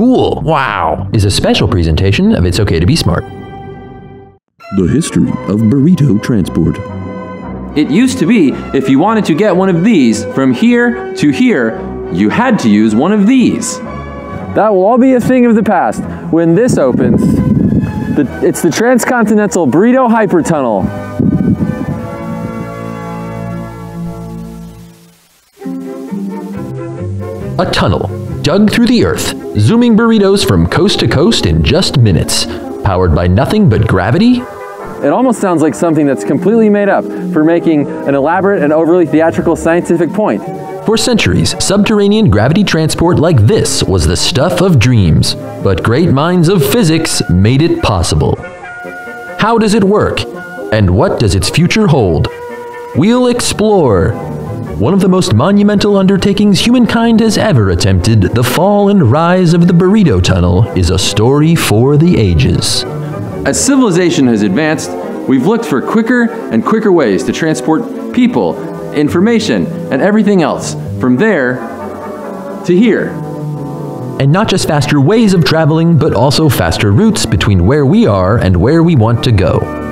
Cool, wow, is a special presentation of It's Okay to Be Smart. The history of burrito transport. It used to be if you wanted to get one of these from here to here, you had to use one of these. That will all be a thing of the past when this opens. The, it's the Transcontinental Burrito Hypertunnel. A tunnel, dug through the earth, zooming burritos from coast to coast in just minutes. Powered by nothing but gravity? It almost sounds like something that's completely made up for making an elaborate and overly theatrical scientific point. For centuries, subterranean gravity transport like this was the stuff of dreams, but great minds of physics made it possible. How does it work? And what does its future hold? We'll explore. One of the most monumental undertakings humankind has ever attempted, the fall and rise of the Burrito Tunnel, is a story for the ages. As civilization has advanced, we've looked for quicker and quicker ways to transport people, information, and everything else from there to here. And not just faster ways of traveling, but also faster routes between where we are and where we want to go.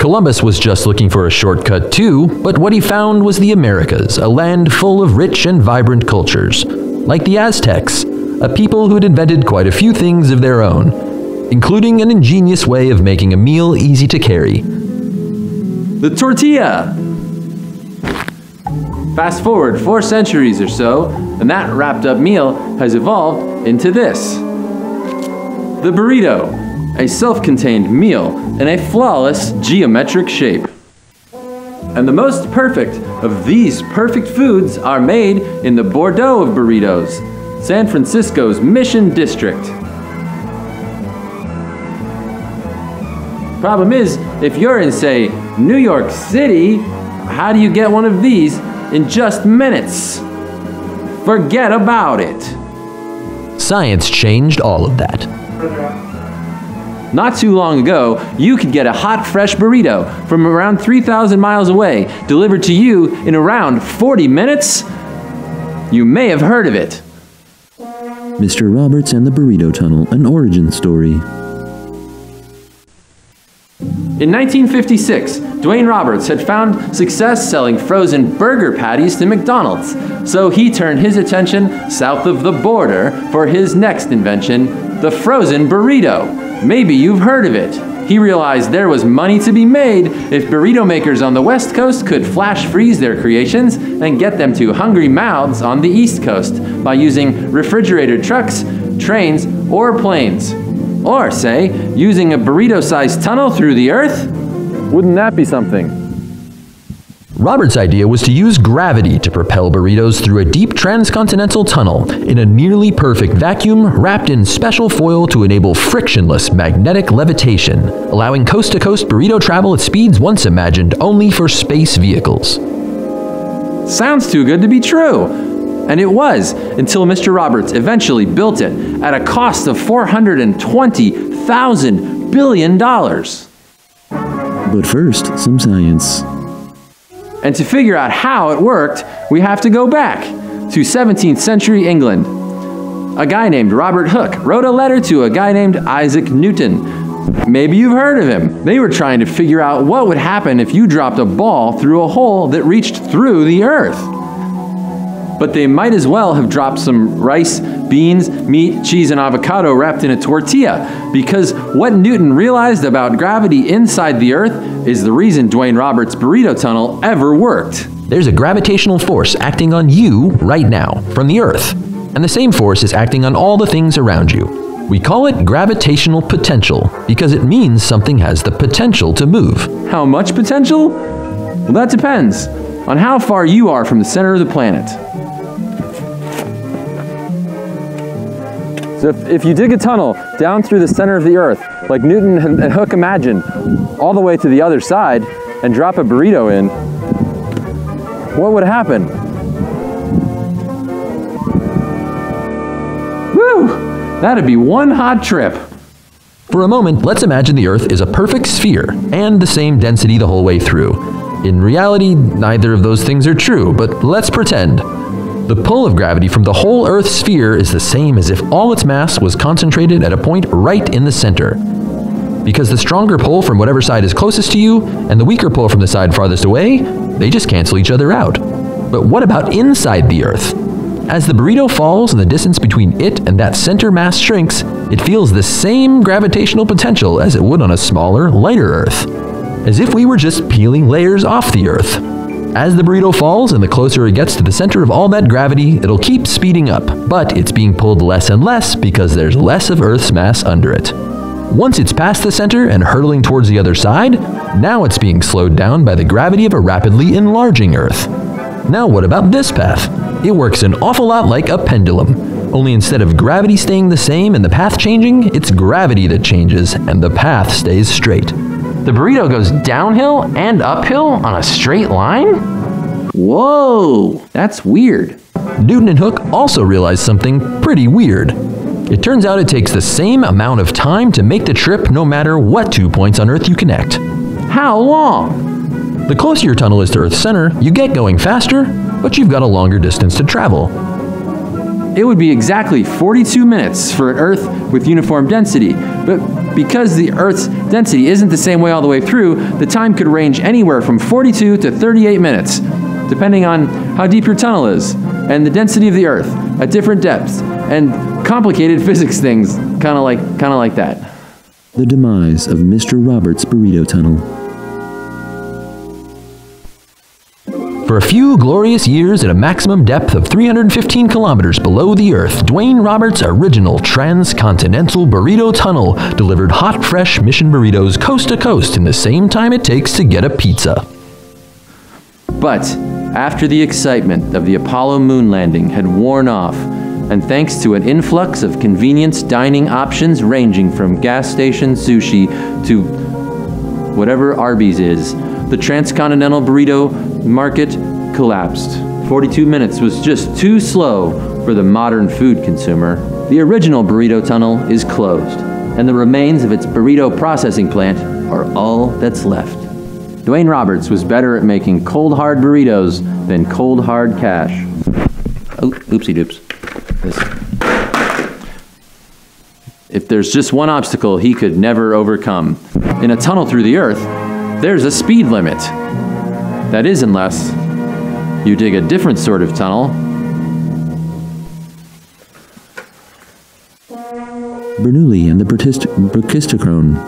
Columbus was just looking for a shortcut too, but what he found was the Americas, a land full of rich and vibrant cultures. Like the Aztecs, a people who had invented quite a few things of their own, including an ingenious way of making a meal easy to carry. The tortilla! Fast forward four centuries or so, and that wrapped up meal has evolved into this. The burrito, a self-contained meal in a flawless geometric shape. And the most perfect of these perfect foods are made in the Bordeaux of burritos, San Francisco's Mission District. Problem is, if you're in, say, New York City, how do you get one of these in just minutes? Forget about it. Science changed all of that. Not too long ago, you could get a hot, fresh burrito from around 3,000 miles away delivered to you in around 40 minutes. You may have heard of it. Mr. Roberts and the Burrito Tunnel, an origin story. In 1956, Duane Roberts had found success selling frozen burger patties to McDonald's, so he turned his attention south of the border for his next invention, the frozen burrito. Maybe you've heard of it. He realized there was money to be made if burrito makers on the West Coast could flash freeze their creations and get them to hungry mouths on the East Coast by using refrigerated trucks, trains, or planes. Or, say, using a burrito sized tunnel through the earth? Wouldn't that be something? Robert's idea was to use gravity to propel burritos through a deep transcontinental tunnel in a nearly perfect vacuum wrapped in special foil to enable frictionless magnetic levitation, allowing coast to coast burrito travel at speeds once imagined only for space vehicles. Sounds too good to be true. And it was until Mr. Roberts eventually built it at a cost of $420,000 billion. But first, some science. And to figure out how it worked, we have to go back to 17th century England. A guy named Robert Hooke wrote a letter to a guy named Isaac Newton. Maybe you've heard of him. They were trying to figure out what would happen if you dropped a ball through a hole that reached through the earth. But they might as well have dropped some rice, beans, meat, cheese, and avocado wrapped in a tortilla. Because what Newton realized about gravity inside the earth is the reason Duane Roberts' burrito tunnel ever worked. There's a gravitational force acting on you right now from the Earth, and the same force is acting on all the things around you. We call it gravitational potential because it means something has the potential to move. How much potential? Well, that depends on how far you are from the center of the planet. So if, if you dig a tunnel down through the center of the earth, like Newton and, Hooke imagined, all the way to the other side, and drop a burrito in, what would happen? Woo! That'd be one hot trip. For a moment, let's imagine the Earth is a perfect sphere and the same density the whole way through. In reality, neither of those things are true, but let's pretend. The pull of gravity from the whole Earth's sphere is the same as if all its mass was concentrated at a point right in the center. Because the stronger pull from whatever side is closest to you and the weaker pull from the side farthest away, they just cancel each other out. But what about inside the Earth? As the burrito falls and the distance between it and that center mass shrinks, it feels the same gravitational potential as it would on a smaller, lighter Earth. As if we were just peeling layers off the Earth. As the burrito falls and the closer it gets to the center of all that gravity, it'll keep speeding up, but it's being pulled less and less because there's less of Earth's mass under it. Once it's past the center and hurtling towards the other side, now it's being slowed down by the gravity of a rapidly enlarging Earth. Now what about this path? It works an awful lot like a pendulum, only instead of gravity staying the same and the path changing, it's gravity that changes and the path stays straight. The burrito goes downhill and uphill on a straight line? Whoa, that's weird. Newton and Hooke also realized something pretty weird. It turns out it takes the same amount of time to make the trip no matter what two points on Earth you connect. How long? The closer your tunnel is to Earth's center, you get going faster, but you've got a longer distance to travel. It would be exactly 42 minutes for an Earth with uniform density, but because the Earth's density isn't the same way all the way through, the time could range anywhere from 42 to 38 minutes, depending on how deep your tunnel is, and the density of the Earth at different depths, and complicated physics things, kind of like, kind of like that. The demise of Mr. Roberts' burrito tunnel. For a few glorious years at a maximum depth of 315 kilometers below the Earth, Duane Roberts' original transcontinental burrito tunnel delivered hot, fresh mission burritos coast to coast in the same time it takes to get a pizza. But after the excitement of the Apollo moon landing had worn off, and thanks to an influx of convenience dining options ranging from gas station sushi to whatever Arby's is, the transcontinental burrito market collapsed. 42 minutes was just too slow for the modern food consumer. The original burrito tunnel is closed, and the remains of its burrito processing plant are all that's left. Duane Roberts was better at making cold hard burritos than cold hard cash. Oh, oopsie doops. If there's just one obstacle he could never overcome, in a tunnel through the earth, there's a speed limit. That is, unless you dig a different sort of tunnel. Bernoulli and the Brachist- Brachistochrone.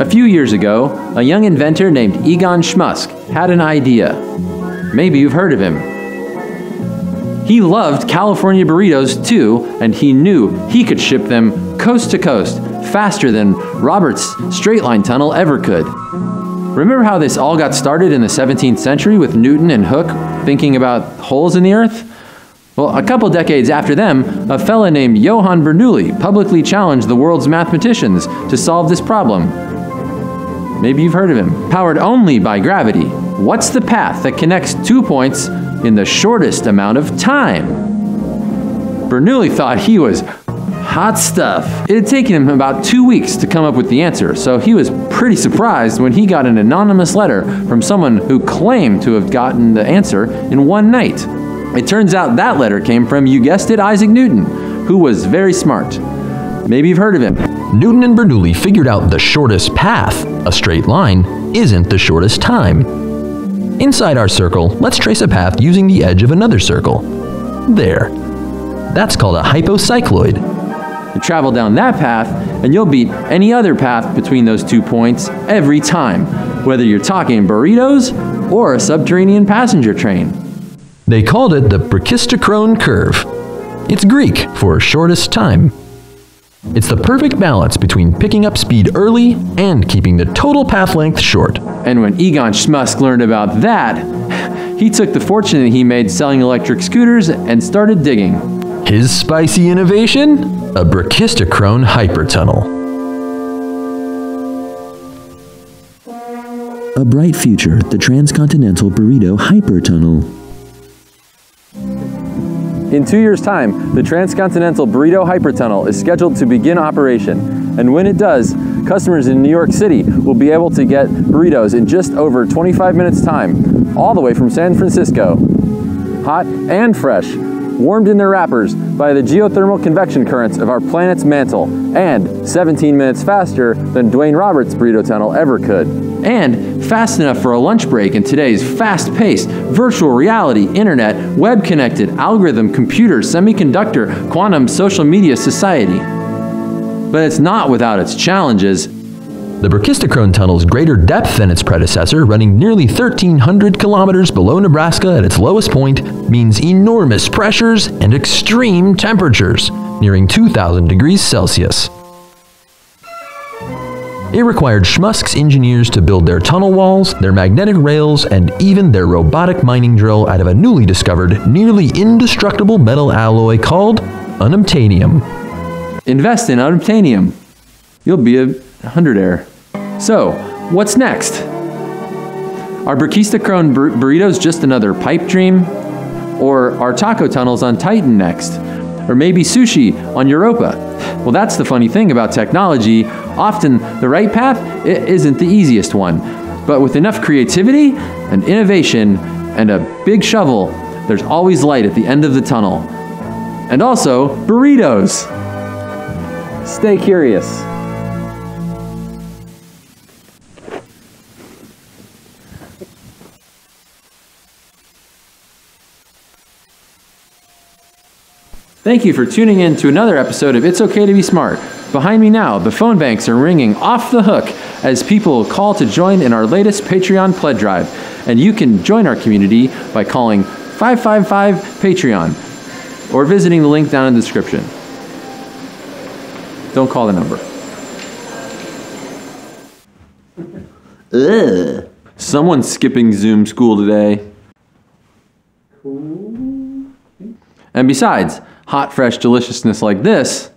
A few years ago, a young inventor named Egon Schmusk had an idea. Maybe you've heard of him. He loved California burritos too, and he knew he could ship them coast to coast faster than Robert's straight line tunnel ever could. Remember how this all got started in the 17th century with Newton and Hooke thinking about holes in the earth? Well, a couple decades after them, a fella named Johann Bernoulli publicly challenged the world's mathematicians to solve this problem. Maybe you've heard of him. Powered only by gravity, what's the path that connects two points in the shortest amount of time? Bernoulli thought he was hot stuff. It had taken him about two weeks to come up with the answer, so he was pretty surprised when he got an anonymous letter from someone who claimed to have gotten the answer in one night. It turns out that letter came from, you guessed it, Isaac Newton, who was very smart. Maybe you've heard of him. Newton and Bernoulli figured out the shortest path, a straight line, isn't the shortest time. Inside our circle, let's trace a path using the edge of another circle. There. That's called a hypocycloid. You travel down that path, and you'll beat any other path between those two points every time, whether you're talking burritos or a subterranean passenger train. They called it the Brachistochrone curve. It's Greek for shortest time. It's the perfect balance between picking up speed early and keeping the total path length short. And when Egon Schmusk learned about that, he took the fortune that he made selling electric scooters and started digging. His spicy innovation? A brachistochrone hypertunnel. A bright future, the Transcontinental Burrito Hypertunnel. In two years' time, the Transcontinental Burrito Hypertunnel is scheduled to begin operation, and when it does, customers in New York City will be able to get burritos in just over 25 minutes time, all the way from San Francisco. Hot and fresh, warmed in their wrappers by the geothermal convection currents of our planet's mantle, and 17 minutes faster than Duane Roberts' burrito tunnel ever could. And fast enough for a lunch break in today's fast paced, virtual reality, internet, web connected, algorithm, computer, semiconductor, quantum, social media society. But it's not without its challenges. The Brachistochrone Tunnel's greater depth than its predecessor, running nearly 1,300 kilometers below Nebraska at its lowest point, means enormous pressures and extreme temperatures, nearing 2,000 degrees Celsius. It required Schmusk's engineers to build their tunnel walls, their magnetic rails, and even their robotic mining drill out of a newly discovered, nearly indestructible metal alloy called unobtainium. Invest in unobtainium. You'll be a hundredaire. So, what's next? Are Brachistochrone bur- burritos just another pipe dream? Or are taco tunnels on Titan next? Or maybe sushi on Europa? Well, that's the funny thing about technology. Often the right path i- isn't the easiest one. But with enough creativity and innovation and a big shovel, there's always light at the end of the tunnel. And also, burritos. Stay curious. Thank you for tuning in to another episode of It's Okay to Be Smart. Behind me now, the phone banks are ringing off the hook as people call to join in our latest Patreon pledge drive. And you can join our community by calling 555 Patreon or visiting the link down in the description. Don't call the number. Ugh. Someone's skipping Zoom school today. And besides, hot, fresh deliciousness like this